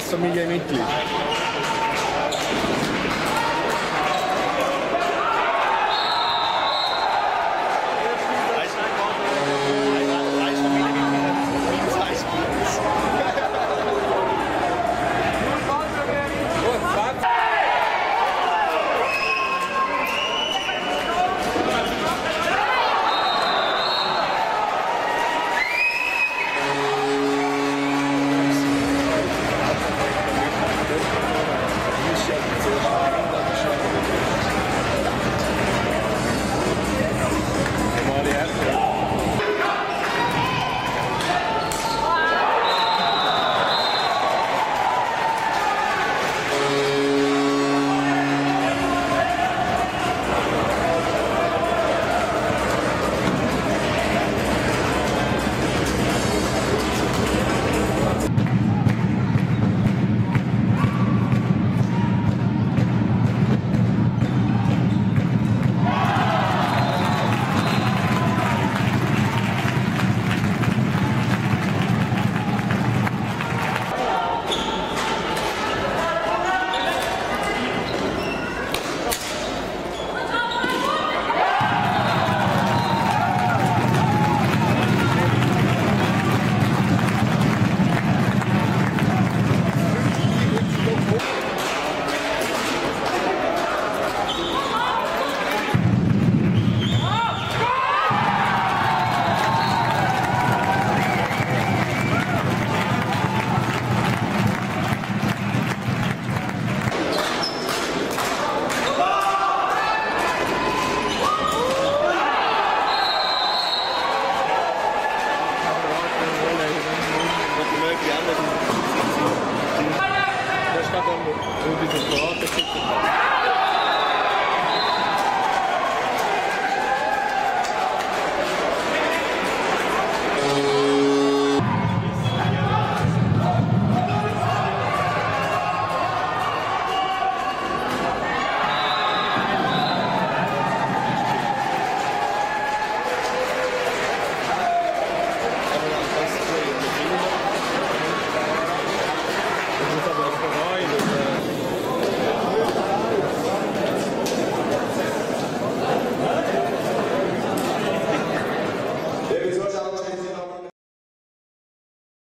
Familienmitglied. Das está